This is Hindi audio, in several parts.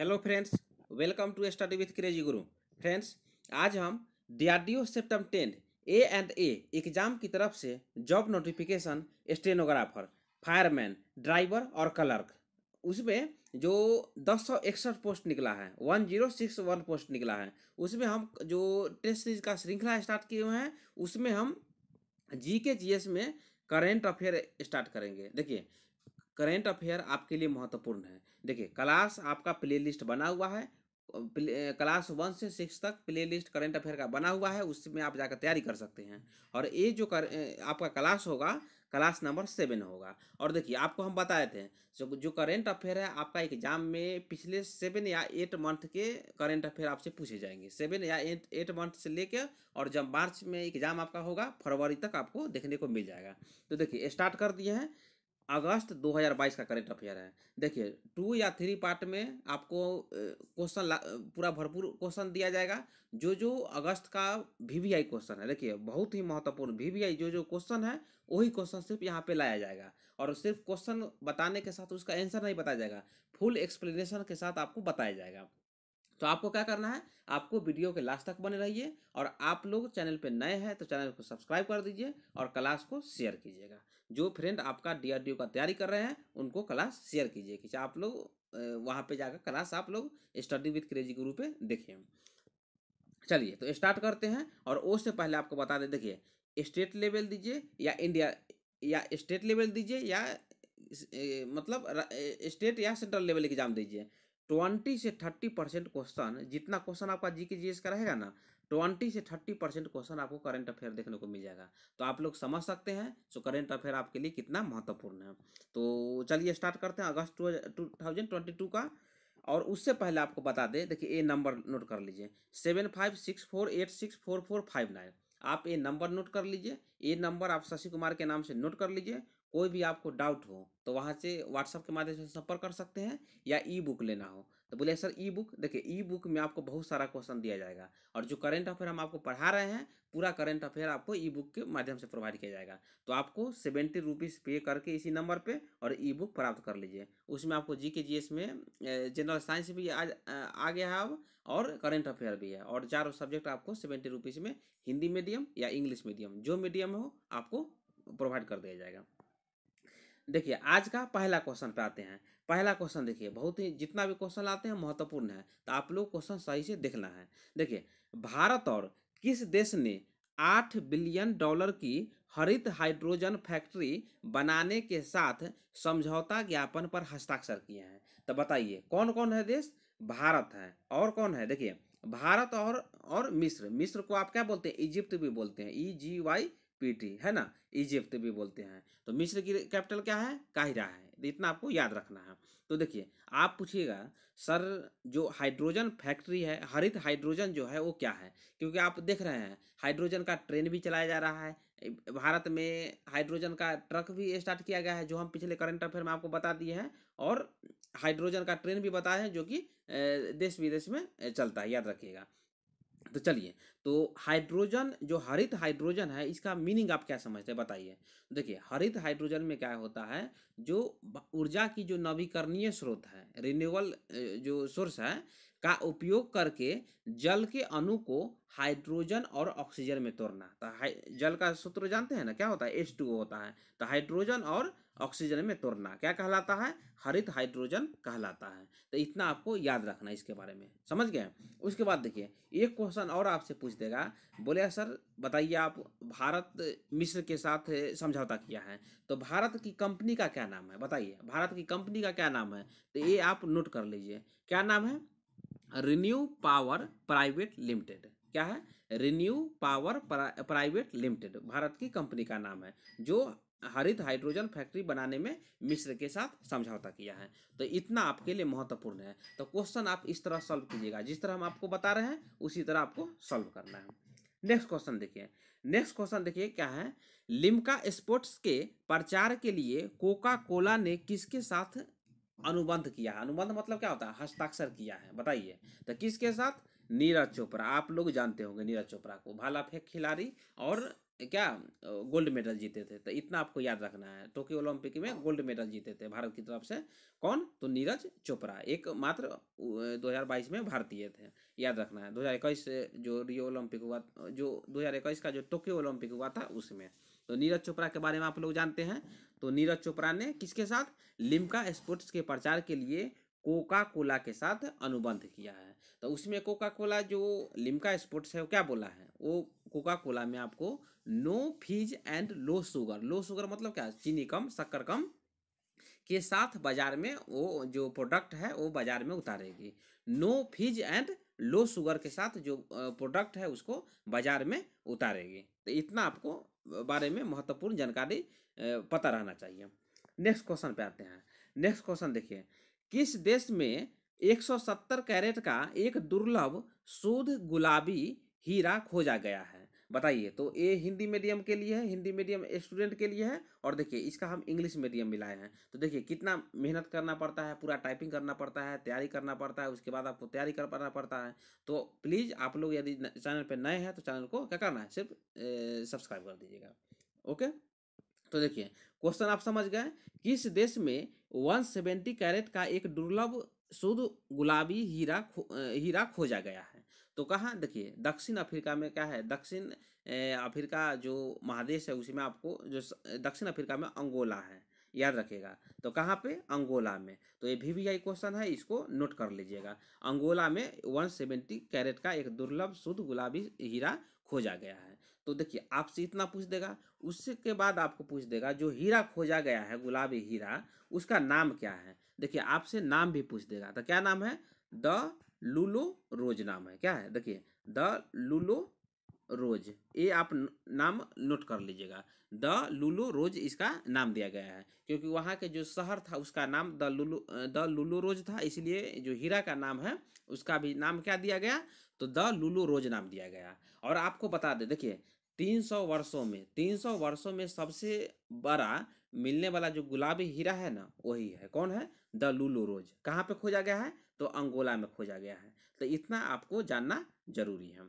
Hello friends welcome to study with crazy guru friends आज हम DRDO CEPTAM ten A and A exam की तरफ़ से job notification stenographer fireman driver और क्लर्क उसमें जो दस सौ इकसठ पोस्ट निकला है one zero six one post निकला है, उसमें हम जो टेस्ट सीरीज़ का श्रृंखला स्टार्ट किए हुए हैं, उसमें हम जी के जी एस में करेंट अफेयर स्टार्ट करेंगे। देखिए करेंट अफेयर आपके लिए महत्वपूर्ण है। देखिए क्लास आपका प्ले लिस्ट बना हुआ है क्लास वन से सिक्स तक प्ले लिस्ट करेंट अफेयर का बना हुआ है, उसमें आप जाकर तैयारी कर सकते हैं। और ये जो कर आपका क्लास होगा क्लास नंबर सेवन होगा। और देखिए, आपको हम बताए थे, जो जो करेंट अफेयर है, आपका एग्ज़ाम में पिछले सेवन या एट मंथ के करेंट अफेयर आपसे पूछे जाएँगे। सेवन या एट एट मंथ से लेकर और जब मार्च में एग्ज़ाम आपका होगा, फरवरी तक आपको देखने को मिल जाएगा। तो देखिए स्टार्ट कर दिए हैं। अगस्त 2022 का करेंट अफेयर है। देखिए टू या थ्री पार्ट में आपको क्वेश्चन पूरा भरपूर क्वेश्चन दिया जाएगा। जो जो अगस्त का वीवीआई क्वेश्चन है, देखिए, बहुत ही महत्वपूर्ण वीवीआई जो जो क्वेश्चन है, वही क्वेश्चन सिर्फ़ यहाँ पे लाया जाएगा। और सिर्फ़ क्वेश्चन बताने के साथ उसका आंसर नहीं बताया जाएगा फुल एक्सप्लेनेशन के साथ आपको बताया जाएगा। तो आपको क्या करना है, आपको वीडियो के लास्ट तक बने रहिए और आप लोग चैनल पे नए हैं तो चैनल को सब्सक्राइब कर दीजिए और क्लास को शेयर कीजिएगा। जो फ्रेंड आपका डीआरडीओ का तैयारी कर रहे हैं, उनको क्लास शेयर कीजिए। कि आप लोग वहाँ पे जाकर क्लास आप लोग स्टडी विथ क्रेजी गुरु पे देखें। चलिए तो स्टार्ट करते हैं और उससे पहले आपको बता दें, देखिए स्टेट लेवल दीजिए या इंडिया या स्टेट लेवल दीजिए या मतलब स्टेट या सेंट्रल लेवल एग्ज़ाम दीजिए। ट्वेंटी से थर्टी परसेंट क्वेश्चन जितना क्वेश्चन आपका जी के जी एस का रहेगा ना ट्वेंटी से थर्टी परसेंट क्वेश्चन आपको करंट अफेयर देखने को मिल जाएगा। तो आप लोग समझ सकते हैं, सो करंट अफेयर आपके लिए कितना महत्वपूर्ण है। तो चलिए स्टार्ट करते हैं अगस्त टू थाउज़ेंड ट्वेंटी टू का। और उससे पहले आपको बता दें, देखिए ये नंबर नोट कर लीजिए, seven five six four eight six four four five nine. आप ये नंबर नोट कर लीजिए, ये नंबर आप शशि कुमार के नाम से नोट कर लीजिए कोई भी आपको डाउट हो तो वहाँ से व्हाट्सअप के माध्यम से संपर्क कर सकते हैं या ई बुक लेना हो। तो बोले सर ई बुक देखिए ई बुक में आपको बहुत सारा क्वेश्चन दिया जाएगा और जो करंट अफेयर हम आपको पढ़ा रहे हैं पूरा करंट अफेयर आपको ई बुक के माध्यम से प्रोवाइड किया जाएगा। तो आपको सेवेंटी रुपीज़ पे करके इसी नंबर पे और ई बुक प्राप्त कर लीजिए। उसमें आपको जी के जी एस में जनरल साइंस भी आ, आ गया है अब और करेंट अफेयर भी है और चारों सब्जेक्ट आपको सेवेंटी रुपीज़ में हिंदी मीडियम या इंग्लिश मीडियम जो मीडियम हो आपको प्रोवाइड कर दिया जाएगा। देखिए, आज का पहला क्वेश्चन पे आते हैं। पहला क्वेश्चन देखिए, बहुत ही, जितना भी क्वेश्चन आते हैं, महत्वपूर्ण है। तो आप लोग क्वेश्चन सही से देखना है। देखिए, भारत और किस देश ने आठ बिलियन डॉलर की हरित हाइड्रोजन फैक्ट्री बनाने के साथ समझौता ज्ञापन पर हस्ताक्षर किए हैं? तो बताइए कौन कौन है देश? भारत है। और कौन है? देखिए, भारत और और मिस्र। मिस्र को आप क्या बोलते हैं? इजिप्ट भी बोलते हैं। ई जी वाई पीटी, है ना? इजिप्ट भी बोलते हैं। तो मिस्र की कैपिटल क्या है? काहिरा है। इतना आपको याद रखना है। तो देखिए, आप पूछिएगा, सर, जो हाइड्रोजन फैक्ट्री है, हरित हाइड्रोजन जो है, वो क्या है? क्योंकि आप देख रहे हैं, हाइड्रोजन का ट्रेन भी चलाया जा रहा है। भारत में हाइड्रोजन का ट्रक भी स्टार्ट किया गया है, जो हम पिछले करंट अफेयर में आपको बता दिए हैं। और हाइड्रोजन का ट्रेन भी बताया है, जो कि देश विदेश में चलता है। याद रखिएगा। तो चलिए तो हाइड्रोजन, जो हरित हाइड्रोजन है, इसका मीनिंग आप क्या समझते हैं, बताइए। देखिए, हरित हाइड्रोजन में क्या होता है, जो ऊर्जा की जो नवीकरणीय स्रोत है रिन्यूएबल जो सोर्स है, का उपयोग करके जल के अणु को हाइड्रोजन और ऑक्सीजन में तोड़ना तो जल का सूत्र जानते हैं ना, क्या होता है एच टू होता है। तो हाइड्रोजन और ऑक्सीजन में तोड़ना, क्या कहलाता है? हरित हाइड्रोजन कहलाता है। तो इतना आपको याद रखना इसके बारे में। समझ गए उसके बाद देखिए, एक क्वेश्चन और आपसे पूछ देगा। बोले, सर, बताइए आप, भारत मिस्र के साथ समझौता किया है। तो भारत की कंपनी का क्या नाम है? बताइए, भारत की कंपनी का क्या नाम है? तो ये आप नोट कर लीजिए। क्या नाम है? ReNew Power Private Limited. क्या है? ReNew Power Private Limited, Bharat की कंपनी का नाम है, जो हरित हाइड्रोजन फैक्ट्री बनाने में मिस्र के साथ समझौता किया है। तो इतना आपके लिए महत्वपूर्ण है। तो क्वेश्चन आप इस तरह सॉल्व कीजिएगा। जिस तरह हम आपको बता रहे हैं, उसी तरह आपको सॉल्व करना है। नेक्स्ट क्वेश्चन देखिए। नेक्स्ट क्वेश्चन देखिए क्या है? लिम्का स्पोर्ट्स के प्रचार के लिए कोका कोला ने किसके साथ अनुबंध किया है? अनुबंध मतलब क्या होता है? हस्ताक्षर किया है। बताइए। तो किसके साथ? नीरज चोपड़ा। आप लोग जानते होंगे नीरज चोपड़ा को। भाला फेंक खिलाड़ी और क्या गोल्ड मेडल जीते थे। तो इतना आपको याद रखना है। टोक्यो ओलंपिक में गोल्ड मेडल जीते थे भारत की तरफ़ से। कौन? तो नीरज चोपड़ा एक मात्र 2022 में भारतीय थे। याद रखना है 2021 जो रियो ओलंपिक हुआ, जो 2021 का जो टोक्यो ओलंपिक हुआ था, उसमें। तो नीरज चोपड़ा के बारे में आप लोग जानते हैं। तो नीरज चोपड़ा ने किसके साथ? लिम्का स्पोर्ट्स के प्रचार के लिए कोका कोला के साथ अनुबंध किया है। तो उसमें कोका कोला जो लिम्का स्पोर्ट्स है, वो क्या बोला है? वो कोका कोला में आपको no fizz and low sugar. Low sugar मतलब क्या? चीनी कम, शक्कर कम के साथ बाज़ार में वो जो प्रोडक्ट है, वो बाज़ार में उतारेगी। No fizz and low sugar के साथ जो प्रोडक्ट है, उसको बाज़ार में उतारेगी। तो इतना आपको बारे में महत्वपूर्ण जानकारी पता रहना चाहिए। नेक्स्ट क्वेश्चन पे आते हैं। नेक्स्ट क्वेश्चन देखिए। किस देश में 170 कैरेट का एक दुर्लभ शुद्ध गुलाबी हीरा खोजा गया है? बताइए तो ये हिंदी मीडियम के लिए है हिंदी मीडियम स्टूडेंट के लिए है और देखिए इसका हम इंग्लिश मीडियम मिलाए हैं। तो देखिए कितना मेहनत करना पड़ता है पूरा टाइपिंग करना पड़ता है तैयारी करना पड़ता है उसके बाद आपको तैयारी कर पाना पड़ता है। तो प्लीज़ आप लोग यदि चैनल पर नए हैं तो चैनल को क्या करना है सिर्फ़ सब्सक्राइब कर दीजिएगा ओके? तो देखिए क्वेश्चन आप समझ गए किस देश में 170 कैरेट का एक दुर्लभ शुद्ध गुलाबी हीरा खो, हीरा खोजा गया है? तो कहाँ, देखिए, दक्षिण अफ्रीका में क्या है, दक्षिण अफ्रीका जो महादेश है उसमें आपको जो दक्षिण अफ्रीका में अंगोला है, याद रखिएगा। तो कहाँ पे? अंगोला में। तो ये भी आई क्वेश्चन है, इसको नोट कर लीजिएगा। अंगोला में 170 कैरेट का एक दुर्लभ शुद्ध गुलाबी हीरा खोजा गया है। तो देखिए, आपसे इतना पूछ देगा उसके बाद आपको पूछ देगा, जो हीरा खोजा गया है, गुलाबी हीरा, उसका नाम क्या है? देखिए, आपसे नाम भी पूछ देगा। तो क्या नाम है? द लूलो रोज नाम है। क्या है? देखिए, द लूलो रोज, ये आप नाम नोट कर लीजिएगा। द लुलू रोज इसका नाम दिया गया है, क्योंकि वहाँ के जो शहर था उसका नाम the Lulo the Lulo Rose था, इसलिए जो हीरा का नाम है, उसका भी नाम क्या दिया गया? तो द लुलू रोज नाम दिया गया। और आपको बता दे, देखिए, तीन सौ वर्षों में, तीन सौ वर्षों में सबसे बड़ा मिलने वाला जो गुलाबी हीरा है ना, वही है। कौन है? The Lulo Rose. कहाँ पे खोजा गया है? तो अंगोला में खोजा गया है। तो इतना आपको जानना ज़रूरी है।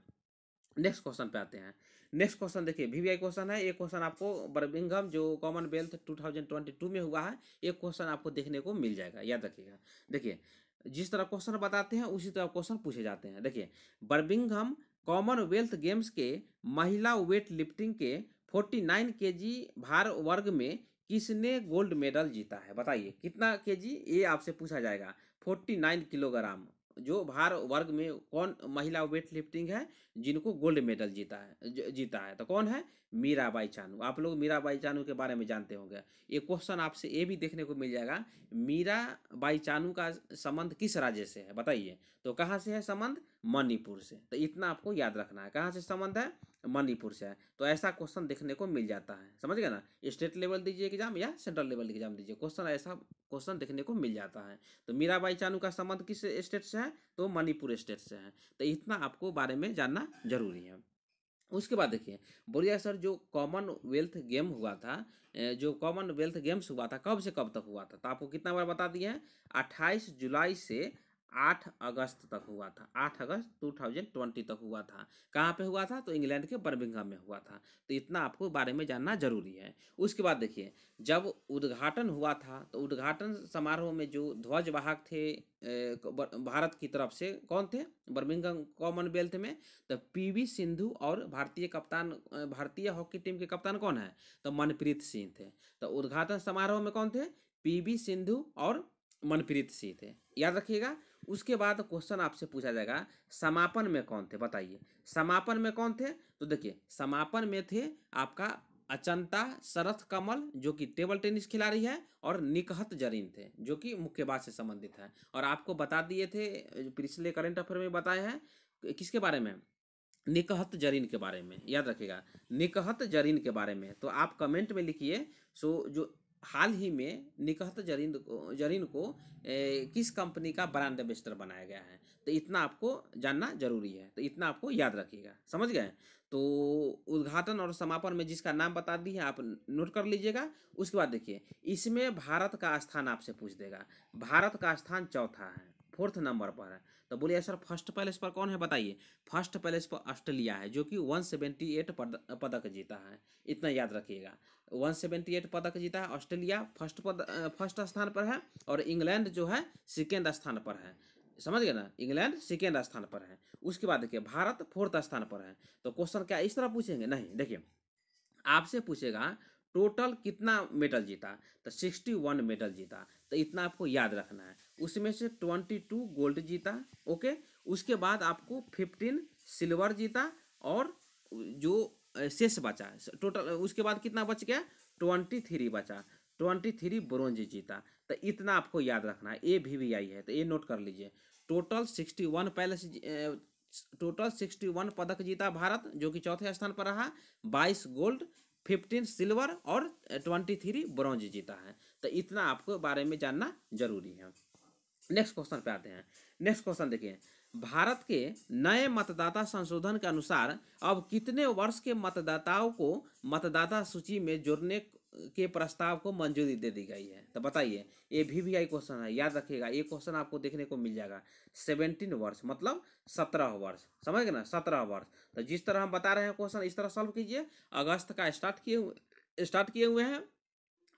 नेक्स्ट क्वेश्चन पे आते हैं। नेक्स्ट क्वेश्चन देखिए वीवीआई क्वेश्चन है। एक क्वेश्चन आपको बर्मिंगम जो कॉमनवेल्थ 2022 में हुआ है, एक क्वेश्चन आपको देखने को मिल जाएगा। याद रखिएगा। देखिए, जिस तरह क्वेश्चन बताते हैं, उसी तरह क्वेश्चन पूछे जाते हैं। देखिए बर्मिंगम कॉमनवेल्थ गेम्स के महिला वेट लिफ्टिंग के 49 केजी भार वर्ग में किसने गोल्ड मेडल जीता है? बताइए, कितना केजी? ये आपसे पूछा जाएगा। 49 किलोग्राम, जो भार वर्ग में कौन महिला वेट लिफ्टिंग है, जिनको गोल्ड मेडल जीता है जीता है। तो कौन है? मीराबाई चानू। आप लोग मीराबाई चानू के बारे में जानते होंगे। ये क्वेश्चन आपसे ये भी देखने को मिल जाएगा मीराबाई चानू का संबंध किस राज्य से है? बताइए। तो कहाँ से है संबंध? मणिपुर से। तो इतना आपको याद रखना है। कहाँ से संबंध है? मणिपुर से है। तो ऐसा क्वेश्चन देखने को मिल जाता है। समझ गए ना? स्टेट लेवल दीजिए एग्ज़ाम या सेंट्रल लेवल एग्ज़ाम दीजिए। क्वेश्चन ऐसा क्वेश्चन देखने को मिल जाता है। तो मीराबाई चानू का संबंध किस स्टेट से है? तो मणिपुर स्टेट से है। तो इतना आपको बारे में जानना ज़रूरी है। उसके बाद देखिए बोलिए सर जो कॉमनवेल्थ गेम हुआ था जो कॉमनवेल्थ गेम्स हुआ था, कब से कब तक हुआ था? तो आपको कितना बार बता दिए हैं? अट्ठाईस जुलाई से आठ अगस्त तक हुआ था। आठ अगस्त टू थाउज़ेंड ट्वेंटी तक हुआ था। कहाँ पे हुआ था? तो इंग्लैंड के बर्मिंघम में हुआ था। तो इतना आपको बारे में जानना ज़रूरी है। उसके बाद देखिए, जब उद्घाटन हुआ था तो उद्घाटन समारोह में जो ध्वजवाहक थे भारत की तरफ़ से कौन थे? बर्मिंघम कॉमनवेल्थ में। तो पीवी सिंधु और भारतीय कप्तान भारतीय हॉकी टीम के कप्तान कौन है? तो मनप्रीत सिंह थे। तो उद्घाटन समारोह में कौन थे? पीवी सिंधु और मनप्रीत सिंह थे। याद रखिएगा उसके बाद क्वेश्चन आपसे पूछा जाएगा, समापन में कौन थे? बताइए। समापन में कौन थे? तो देखिए, समापन में थे आपका अचंता शरथ कमल, जो कि टेबल टेनिस खिलाड़ी है, और निकहत जरीन थे, जो कि मुक्केबाज से संबंधित है। और आपको बता दिए थे, पिछले करंट अफेयर में बताए हैं, किसके बारे में? निकहत जरीन के बारे में, याद रखिएगा। निकहत जरीन के बारे में तो आप कमेंट में लिखिए। सो जो हाल ही में निकहत जरीन को जरीन को ए, किस कंपनी का ब्रांड एम्बेस्टर बनाया गया है? तो इतना आपको जानना ज़रूरी है। तो इतना आपको याद रखिएगा। समझ गए? तो उद्घाटन और समापन में जिसका नाम बता दी है आप नोट कर लीजिएगा। उसके बाद देखिए इसमें भारत का स्थान आपसे पूछ देगा। भारत का स्थान चौथा है। फोर्थ नंबर पर है। तो बोलिए सर, फ़र्स्ट पैलेस पर कौन है बताइए? फ़र्स्ट पैलेस पर ऑस्ट्रेलिया है, जो कि 178 पद, पदक जीता है। इतना याद रखिएगा। 178 पदक जीता है ऑस्ट्रेलिया, फ़र्स्ट पद फ़र्स्ट स्थान पर है, और इंग्लैंड जो है, सेकेंड स्थान पर है। समझ गए ना? इंग्लैंड सेकेंड स्थान पर है। उसके बाद देखिए, भारत फोर्थ स्थान पर है। तो क्वेश्चन क्या इस तरह पूछेंगे? नहीं, देखिए, आपसे पूछेगा टोटल कितना मेडल जीता? तो सिक्सटी वन मेडल जीता। तो इतना आपको याद रखना है। उसमें से ट्वेंटी टू गोल्ड जीता, ओके? उसके बाद आपको फिफ्टीन सिल्वर जीता और जो शेष बचा, टोटल, उसके बाद कितना बच गया? ट्वेंटी थ्री बचा। ट्वेंटी थ्री ब्रोंज जीता। तो इतना आपको याद रखना है। ए भी वी आई है तो ये नोट कर लीजिए। टोटल सिक्सटी वन पैलेस टोटल सिक्सटी वन पदक जीता भारत, जो कि चौथे स्थान पर रहा। बाईस गोल्ड फिफ्टीन सिल्वर और ट्वेंटी थ्री ब्रॉन्ज जीता है। तो इतना आपको बारे में जानना ज़रूरी है। नेक्स्ट क्वेश्चन पे आते हैं। नेक्स्ट क्वेश्चन देखिए। भारत के नए मतदाता संशोधन के अनुसार अब कितने वर्ष के मतदाताओं को मतदाता सूची में जोड़ने के प्रस्ताव को मंजूरी दे दी गई है। तो बताइए ये भी वी आई क्वेश्चन है, याद रखिएगा, ये क्वेश्चन आपको देखने को मिल जाएगा। सेवेंटीन वर्ष मतलब सत्रह वर्ष समझ गए ना? सत्रह वर्ष तो जिस तरह हम बता रहे हैं क्वेश्चन इस तरह सॉल्व कीजिए। अगस्त का स्टार्ट किए हुए स्टार्ट किए हुए हैं।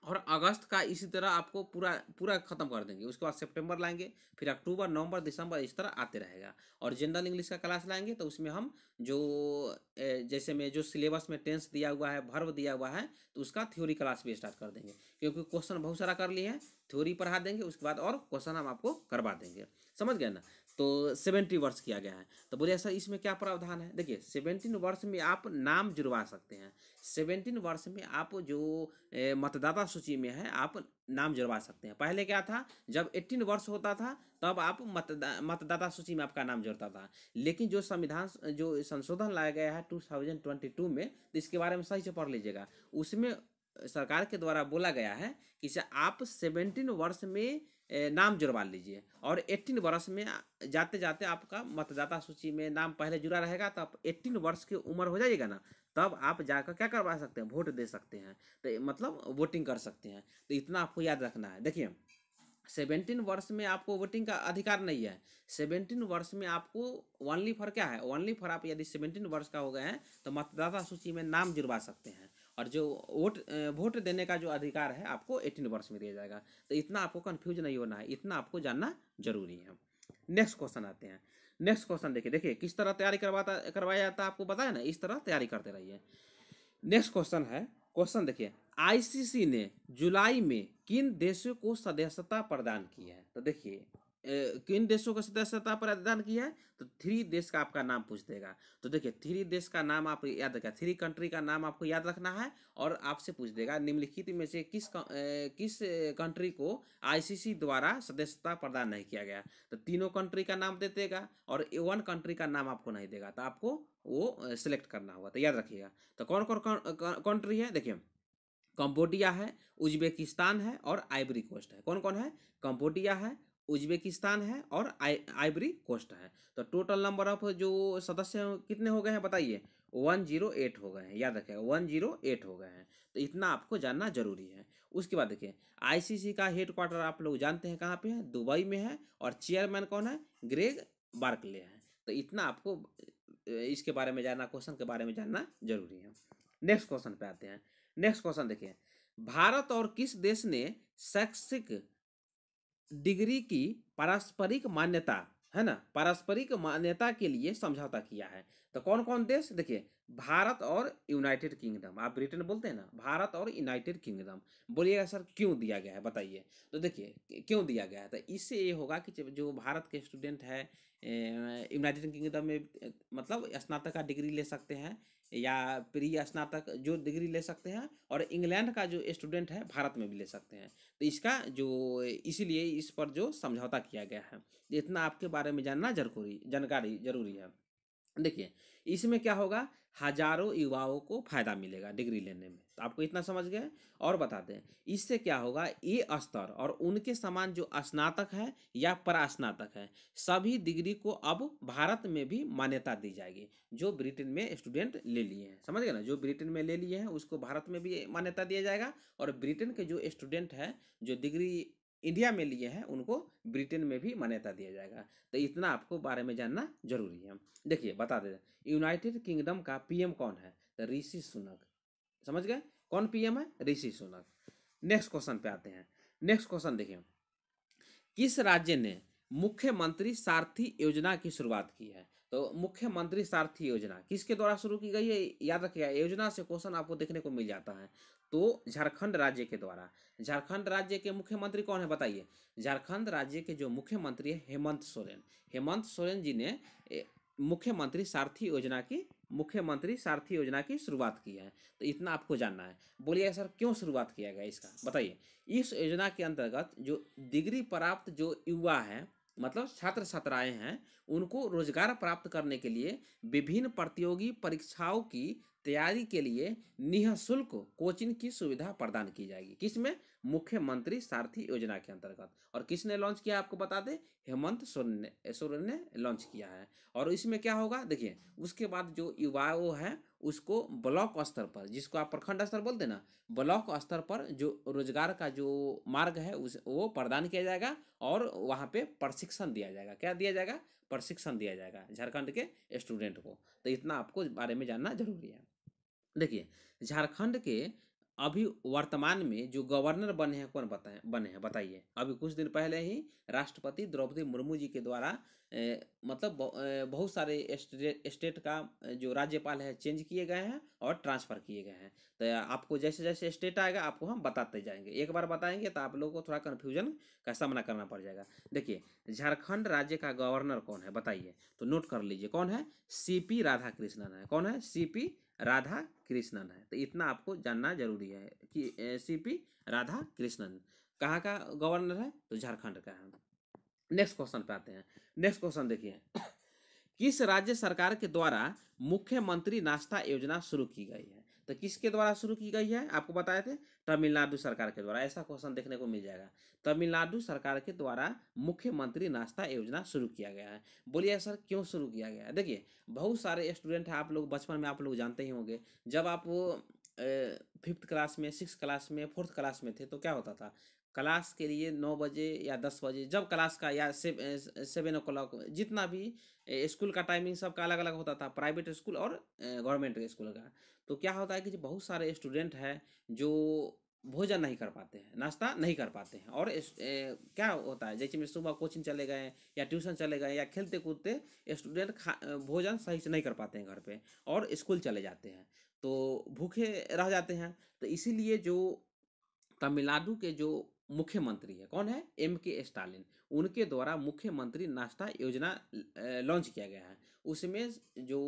और अगस्त का इसी तरह आपको पूरा पूरा खत्म कर देंगे। उसके बाद सितंबर लाएँगे, फिर अक्टूबर, नवंबर, दिसंबर इस तरह आते रहेगा। और जनरल इंग्लिश का क्लास लाएँगे तो उसमें हम जो जैसे में जो सिलेबस में टेंस दिया हुआ है भर्व दिया हुआ है तो उसका थ्योरी क्लास भी स्टार्ट कर देंगे। क्योंकि क्वेश्चन बहुत सारा कर लिए हैं थ्योरी पढ़ा देंगे, उसके बाद और क्वेश्चन हम आपको करवा देंगे। समझ गए ना? तो सेवेंटी वर्ष किया गया है। तो बोलिए सर इसमें क्या प्रावधान है? देखिए, सेवेंटीन वर्ष में आप नाम जुड़वा सकते हैं। सेवेंटीन वर्ष में आप जो मतदाता सूची में है, आप नाम जुड़वा सकते हैं। पहले क्या था? जब एट्टीन वर्ष होता था, तब आप मतदा, मतदाता सूची में आपका नाम जुड़ता था। लेकिन जो संविधान, जो संशोधन लाया गया है टू थाउज़ेंड ट्वेंटी टू में तो इसके बारे में सही से पढ़ लीजिएगा। उसमें सरकार के द्वारा बोला गया है कि आप सेवेंटीन वर्ष में नाम जुड़वा लीजिए। और 18 वर्ष में जाते जाते आपका मतदाता सूची में नाम पहले जुड़ा रहेगा तो आप 18 वर्ष की उम्र हो जाएगा ना, तब आप जाकर क्या करवा सकते हैं? वोट दे सकते हैं। तो मतलब वोटिंग कर सकते हैं। तो इतना आपको याद रखना है। देखिए, सेवेंटीन वर्ष में आपको वोटिंग का अधिकार नहीं है। सेवेंटीन वर्ष में आपको ओनली फॉर क्या है? ओनली फॉर आप यदि सेवेंटीन वर्ष का हो गए हैं तो मतदाता सूची में नाम जुड़वा सकते हैं। और जो वोट वोट देने का जो अधिकार है आपको एटीन वर्ष में दिया जाएगा। तो इतना आपको कन्फ्यूज़ नहीं होना है, इतना आपको जानना ज़रूरी है। नेक्स्ट क्वेश्चन आते हैं। नेक्स्ट क्वेश्चन देखिए देखिए, किस तरह तैयारी करवाता, करवाया जाता है आपको बताया ना? इस तरह तैयारी करते रहिए। नेक्स्ट क्वेश्चन है। क्वेश्चन देखिए आईसीसी ने जुलाई में किन देशों को सदस्यता प्रदान की है? तो देखिए किन देशों का सदस्यता प्रदान किया है? तो थ्री देश का आपका नाम पूछ देगा। तो देखिए, थ्री देश का नाम आप याद रखें थ्री कंट्री का नाम आपको याद रखना है और आपसे पूछ देगा, निम्नलिखित में से किस किस कंट्री को आईसीसी द्वारा सदस्यता प्रदान नहीं किया गया? तो तीनों कंट्री का नाम दे देगा और वन कंट्री का नाम आपको नहीं देगा तो आपको वो सिलेक्ट करना होगा। तो याद रखिएगा तो कौन कौन, कंट्री है? देखिए, कंबोडिया है, उज्बेकिस्तान है और आइवरी कोस्ट है। कौन कौन है? कंबोडिया है उज्बेकिस्तान है और आइवरी कोस्ट है। तो टोटल नंबर ऑफ़ जो सदस्य कितने हो गए हैं बताइए? वन ज़ीरो एट हो गए हैं। याद रखेगा वन ज़ीरो एट हो गए हैं। तो इतना आपको जानना ज़रूरी है। उसके बाद देखिए आईसीसी का हेड क्वार्टर आप लोग जानते हैं कहाँ पे है? दुबई में है और चेयरमैन कौन है? ग्रेग बार्कले है। तो इतना आपको इसके बारे में जानना क्वेश्चन के बारे में जानना ज़रूरी है। नेक्स्ट क्वेश्चन पे आते हैं। नेक्स्ट क्वेश्चन देखिए, भारत और किस देश ने शैक्षिक डिग्री की पारस्परिक मान्यता, है ना? पारस्परिक मान्यता के लिए समझौता किया है। तो कौन कौन देश? देखिए, भारत और यूनाइटेड किंगडम। आप ब्रिटेन बोलते हैं ना? भारत और यूनाइटेड किंगडम। बोलिएगा, सर, क्यों दिया गया है? बताइए। तो देखिए, क्यों दिया गया है? तो इससे ये होगा कि जो भारत के स्टूडेंट है यूनाइटेड किंगडम में मतलब स्नातक का डिग्री ले सकते हैं या प्री स्नातक जो डिग्री ले सकते हैं और इंग्लैंड का जो स्टूडेंट है, भारत में भी ले सकते हैं। तो इसका जो, इसीलिए इस पर जो समझौता किया गया है। इतना आपके बारे में जानना ज़रूरी, जानकारी ज़रूरी है। देखिए, इसमें क्या होगा? हज़ारों युवाओं को फ़ायदा मिलेगा डिग्री लेने में। तो आपको इतना समझ गए और बताते हैं, इससे क्या होगा? ये स्तर और उनके समान जो स्नातक है या परास्नातक है, सभी डिग्री को अब भारत में भी मान्यता दी जाएगी, जो ब्रिटेन में स्टूडेंट ले लिए हैं। समझ गए ना? जो ब्रिटेन में ले लिए हैं, उसको भारत में भी मान्यता दिया जाएगा और ब्रिटेन के जो स्टूडेंट है, जो डिग्री इंडिया में लिए हैं, उनको ब्रिटेन में भी मान्यता दिया जाएगा। तो इतना आपको बारे में जानना ज़रूरी है। देखिए, बता दे यूनाइटेड किंगडम का पीएम कौन है? तो ऋषि सुनक। समझ गए? कौन पीएम है? ऋषि सुनक। नेक्स्ट क्वेश्चन पे आते हैं। नेक्स्ट क्वेश्चन देखिए। किस राज्य ने मुख्यमंत्री सारथी योजना की शुरुआत की है? तो मुख्यमंत्री सारथी योजना किसके द्वारा शुरू की गई है? याद रखिएगा, योजना से क्वेश्चन आपको देखने को मिल जाता है। तो झारखंड राज्य के द्वारा। झारखंड राज्य के मुख्यमंत्री कौन है बताइए? झारखंड राज्य के जो मुख्यमंत्री है, हेमंत सोरेन। हेमंत सोरेन जी ने मुख्यमंत्री सारथी योजना की, मुख्यमंत्री सारथी योजना की शुरुआत की है। तो इतना आपको जानना है। बोलिए सर, क्यों शुरुआत किया गया इसका? बताइए। इस योजना के अंतर्गत जो डिग्री प्राप्त जो युवा है मतलब छात्र छात्राएँ हैं, उनको रोज़गार प्राप्त करने के लिए विभिन्न प्रतियोगी परीक्षाओं की तैयारी के लिए निःशुल्क कोचिंग की सुविधा प्रदान की जाएगी। किसमें? मुख्यमंत्री सारथी योजना के अंतर्गत। और किसने लॉन्च किया आपको बता दें? हेमंत सोरेन ने सोरेन ने लॉन्च किया है। और इसमें क्या होगा? देखिए, उसके बाद जो युवाओं है, उसको ब्लॉक स्तर पर, जिसको आप प्रखंड स्तर बोलते ना, ब्लॉक स्तर पर जो रोज़गार का जो मार्ग है, उस वो प्रदान किया जाएगा और वहाँ पे प्रशिक्षण दिया जाएगा। क्या दिया जाएगा? प्रशिक्षण दिया जाएगा, झारखंड के स्टूडेंट को। तो इतना आपको बारे में जानना ज़रूरी है। देखिए, झारखंड के अभी वर्तमान में जो गवर्नर बने हैं, कौन बताए, बने हैं, बताइए। अभी कुछ दिन पहले ही राष्ट्रपति द्रौपदी मुर्मू जी के द्वारा मतलब बहुत सारे स्टेट स्टेट का जो राज्यपाल है, चेंज किए गए हैं और ट्रांसफ़र किए गए हैं। तो आपको जैसे जैसे स्टेट आएगा, आपको हम बताते जाएँगे। एक बार बताएँगे तो आप लोगों को थोड़ा कन्फ्यूज़न का सामना करना पड़ जाएगा। देखिए, झारखंड राज्य का गवर्नर कौन है, बताइए। तो नोट कर लीजिए, कौन है? सी पी राधा कृष्णन है। कौन है? सी पी राधा कृष्णन है। तो इतना आपको जानना ज़रूरी है कि सी पी राधा कृष्णन। कहाँ का गवर्नर है? तो झारखंड का है। नेक्स्ट क्वेश्चन पे आते हैं। नेक्स्ट क्वेश्चन देखिए। किस राज्य सरकार के द्वारा मुख्यमंत्री नाश्ता योजना शुरू की गई है? तो किसके द्वारा शुरू की गई है? आपको बताए थे, तमिलनाडु सरकार के द्वारा। ऐसा क्वेश्चन देखने को मिल जाएगा। तमिलनाडु सरकार के द्वारा मुख्यमंत्री नाश्ता योजना शुरू किया गया है। बोलिए सर, क्यों शुरू किया गया है? देखिए, बहुत सारे स्टूडेंट हैं, आप लोग बचपन में आप लोग जानते ही होंगे। जब आप फिफ्थ क्लास में, सिक्स क्लास में, फोर्थ क्लास में थे तो क्या होता था? क्लास के लिए नौ बजे या दस बजे, जब क्लास का या सेवन ओ क्लॉक, जितना भी स्कूल का टाइमिंग सबका अलग अलग होता था। प्राइवेट स्कूल और गवर्नमेंट स्कूल का। तो क्या होता है कि बहुत सारे स्टूडेंट हैं जो भोजन नहीं कर पाते हैं नाश्ता नहीं कर पाते हैं और ए, क्या होता है जैसे में सुबह कोचिंग चले गए या ट्यूशन चले गए या खेलते कूदते स्टूडेंट खा भोजन सही से नहीं कर पाते हैं घर पे और स्कूल चले जाते हैं। तो भूखे रह जाते हैं तो इसीलिए जो तमिलनाडु के जो मुख्यमंत्री है कौन है? एम के स्टालिन। उनके द्वारा मुख्यमंत्री नाश्ता योजना लॉन्च किया गया है। उसमें जो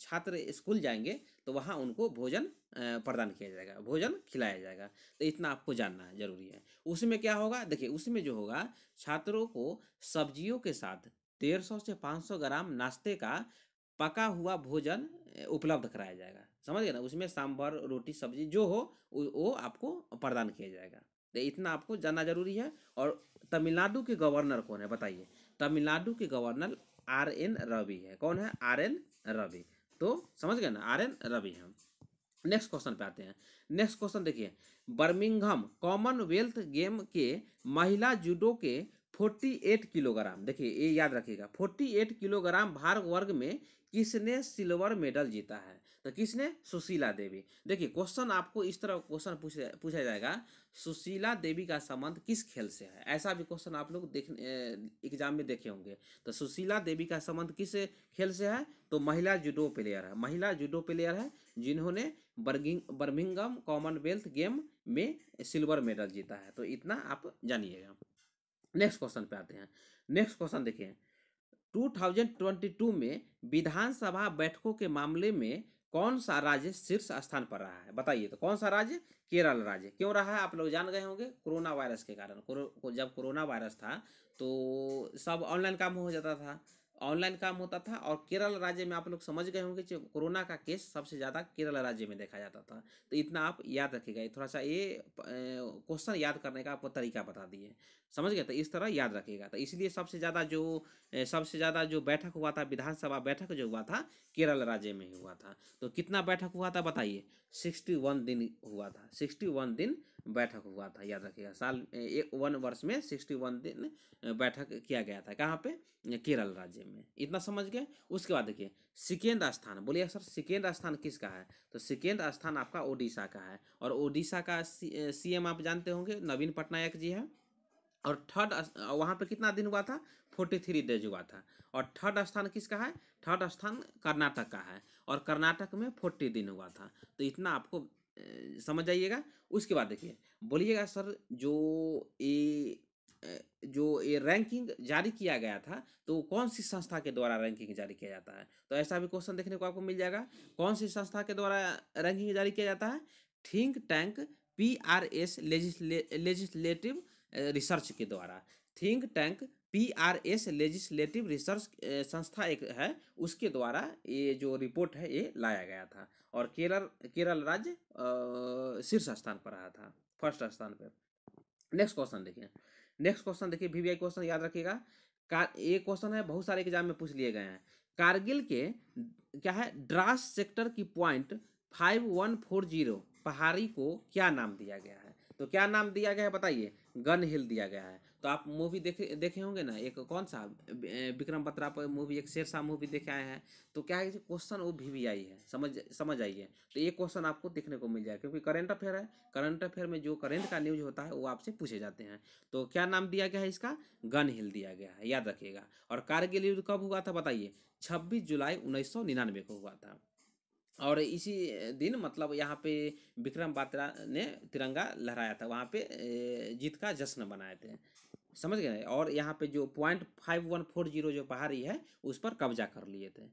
छात्र स्कूल जाएँगे तो वहाँ उनको भोजन प्रदान किया जाएगा, भोजन खिलाया जाएगा। तो इतना आपको जानना ज़रूरी है। उसमें क्या होगा? देखिए, उसमें जो होगा, छात्रों को सब्जियों के साथ डेढ़ सौ से पाँच सौ ग्राम नाश्ते का पका हुआ भोजन उपलब्ध कराया जाएगा। समझ गए ना? उसमें सांभर, रोटी, सब्ज़ी जो हो वो आपको प्रदान किया जाएगा। तो इतना आपको जानना ज़रूरी है। और तमिलनाडु के गवर्नर कौन है? बताइए। तमिलनाडु के गवर्नर आर एन रवि है। कौन है? R N Ravi. तो समझ गए ना? आर एन रवि है नेक्स्ट क्वेश्चन पे आते हैं। नेक्स्ट क्वेश्चन देखिए। बर्मिंगहम कॉमनवेल्थ गेम के महिला जूडो के 48 किलोग्राम। देखिए, ये याद रखिएगा। 48 किलोग्राम भार वर्ग में किसने सिल्वर मेडल जीता है? तो किसने? सुशीला देवी। देखिए क्वेश्चन आपको इस तरह क्वेश्चन पूछा जाएगा। सुशीला देवी का संबंध किस खेल से है? ऐसा भी क्वेश्चन आप लोग देख एग्ज़ाम में देखे होंगे। तो सुशीला देवी का संबंध किस खेल से है? तो महिला जूडो प्लेयर है। महिला जूडो प्लेयर है जिन्होंने बर्मिंगम कॉमनवेल्थ गेम में सिल्वर मेडल जीता है। तो इतना आप जानिएगा। नेक्स्ट क्वेश्चन पे आते हैं। नेक्स्ट क्वेश्चन देखिए। 2022 में विधानसभा बैठकों के मामले में कौन सा राज्य शीर्ष स्थान पर रहा है? बताइए तो कौन सा राज्य केरल राज्य। क्यों रहा है? आप लोग जान गए होंगे कोरोना वायरस के कारण। जब कोरोना वायरस था तो सब ऑनलाइन काम हो जाता था। ऑनलाइन काम होता था और केरल राज्य में आप लोग समझ गए होंगे कि कोरोना का केस सबसे ज़्यादा केरल राज्य में देखा जाता था। तो इतना आप याद रखिएगा। थोड़ा सा ये क्वेश्चन याद करने का आपको तरीका बता दिए। समझ गए तो इस तरह याद रखिएगा। तो इसलिए सबसे ज़्यादा जो सबसे ज़्यादा जो बैठक हुआ था, विधानसभा बैठक जो हुआ था, केरल राज्य में हुआ था। तो कितना बैठक हुआ था बताइए? सिक्सटी वन दिन हुआ था। सिक्सटी वन दिन बैठक हुआ था, याद रखिएगा। साल एक वन वर्ष में सिक्सटी वन दिन बैठक किया गया था। कहाँ पे? केरल राज्य में। इतना समझ गए? उसके बाद देखिए सेकेंड स्थान। बोलिए सर सेकेंड स्थान किसका है? तो सेकेंड स्थान आपका ओडिशा का है। और ओडिशा का सी एम आप जानते होंगे, नवीन पटनायक जी है। और थर्ड वहाँ पे कितना दिन हुआ था? फोर्टी थ्री डेज़ हुआ था। और थर्ड स्थान किसका है? थर्ड स्थान कर्नाटक का है। और कर्नाटक में फोर्टी दिन हुआ था। तो इतना आपको समझ जाइएगा। उसके बाद देखिए, बोलिएगा सर, जो ये जो ये रैंकिंग जारी किया गया था तो कौन सी संस्था के द्वारा रैंकिंग जारी किया जाता है? तो ऐसा भी क्वेश्चन देखने को आपको मिल जाएगा। कौन सी संस्था के द्वारा रैंकिंग जारी किया जाता है? Think tank P R S legislative research के द्वारा। Think tank P R S legislative research संस्था एक है, उसके द्वारा ये जो रिपोर्ट है, ये लाया गया था। और केरल केरल राज्य शीर्ष स्थान पर रहा था फ़र्स्ट स्थान पर। नेक्स्ट क्वेश्चन देखिए। नेक्स्ट क्वेश्चन देखिए वी क्वेश्चन याद रखिएगा। कार एक क्वेश्चन है, बहुत सारे एग्ज़ाम में पूछ लिए गए हैं। कारगिल के, क्या है ड्रास सेक्टर की point five one four zero पहाड़ी को क्या नाम दिया गया है? तो क्या नाम दिया गया है, बताइए। गन हिल दिया गया है। तो आप मूवी देखे देखे होंगे ना एक कौन सा विक्रम बत्रा पर मूवी एक शेरशाह मूवी देखे आए हैं। तो क्या है क्वेश्चन वो भी, भी आई है? समझ समझ आइए। तो ये क्वेश्चन आपको देखने को मिल जाएगा क्योंकि करंट अफेयर है। करंट अफेयर में जो करंट का न्यूज़ होता है वो आपसे पूछे जाते हैं। तो क्या नाम दिया गया है इसका? गन हिल दिया गया है याद रखिएगा। और कारगिल युद्ध कब हुआ था बताइए। छब्बीस जुलाई उन्नीस सौ निन्यानवे को हुआ था। और इसी दिन मतलब यहाँ पे विक्रम बात्रा ने तिरंगा लहराया था। वहाँ पे जीत का जश्न बनाए थे। समझ गए? और यहाँ पे जो point five one four zero जो पहाड़ी है, उस पर कब्जा कर लिए थे।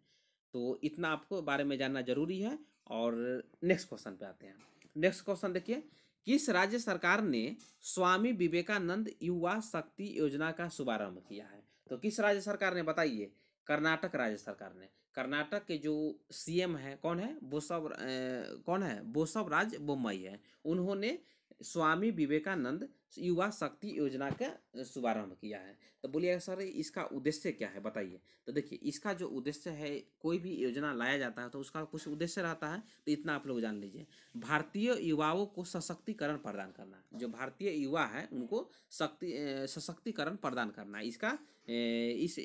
तो इतना आपको बारे में जानना ज़रूरी है और नेक्स्ट क्वेश्चन पे आते हैं। नेक्स्ट क्वेश्चन देखिए, किस राज्य सरकार ने स्वामी विवेकानंद युवा शक्ति योजना का शुभारंभ किया है? तो किस राज्य सरकार ने? बताइए। कर्नाटक राज्य सरकार ने। कर्नाटक के जो सीएम है, कौन है? बोसव कौन है? बोसव राज बोम्मई है। उन्होंने स्वामी विवेकानंद युवा शक्ति योजना का शुभारंभ किया है। तो बोलिए, सर, इसका उद्देश्य क्या है? बताइए। तो देखिए, इसका जो उद्देश्य है, कोई भी योजना लाया जाता है तो उसका कुछ उद्देश्य रहता है तो इतना आप लोग जान लीजिए। भारतीय युवाओं को सशक्तिकरण प्रदान करना। जो भारतीय युवा है, उनको शक्ति सशक्तिकरण प्रदान करना। इसका इस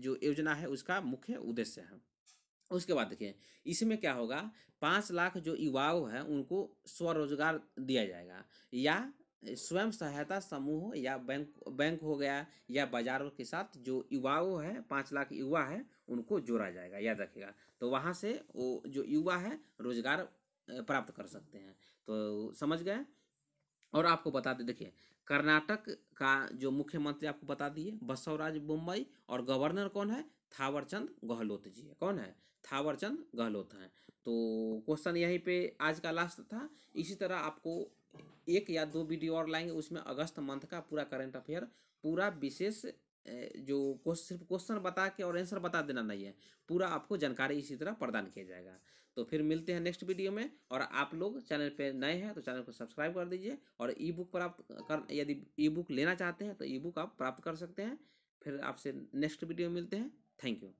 जो योजना है, उसका मुख्य उद्देश्य है। उसके बाद देखिए, इसमें क्या होगा? पाँच लाख जो युवाओं हैं, उनको स्वरोजगार दिया जाएगा। या स्वयं सहायता समूह या बैंक बैंक हो गया या बाजारों के साथ जो युवाओं हैं, पाँच लाख युवा है, उनको जोड़ा जाएगा, याद रखिएगा। तो वहाँ से वो जो युवा है, रोज़गार प्राप्त कर सकते हैं। तो समझ गए? और आपको बता दें, देखिए, कर्नाटक का जो मुख्यमंत्री आपको बता दिए, बसवराज बुम्बई और गवर्नर कौन है? थावरचंद गहलोत जी है। कौन है? थावरचंद गहलोत हैं। तो क्वेश्चन यहीं पे आज का लास्ट था। इसी तरह आपको एक या दो वीडियो और लाएँगे, उसमें अगस्त मंथ का पूरा करंट अफेयर पूरा विशेष जो सिर्फ़ क्वेश्चन बता के और आंसर बता देना नहीं है। पूरा आपको जानकारी इसी तरह प्रदान किया जाएगा। तो फिर मिलते हैं नेक्स्ट वीडियो में और आप लोग चैनल पे नए हैं तो चैनल को सब्सक्राइब कर दीजिए और ई बुक प्राप्त कर, यदि ई बुक लेना चाहते हैं तो ई बुक आप प्राप्त कर सकते हैं। फिर आपसे नेक्स्ट वीडियो मिलते हैं। Thank you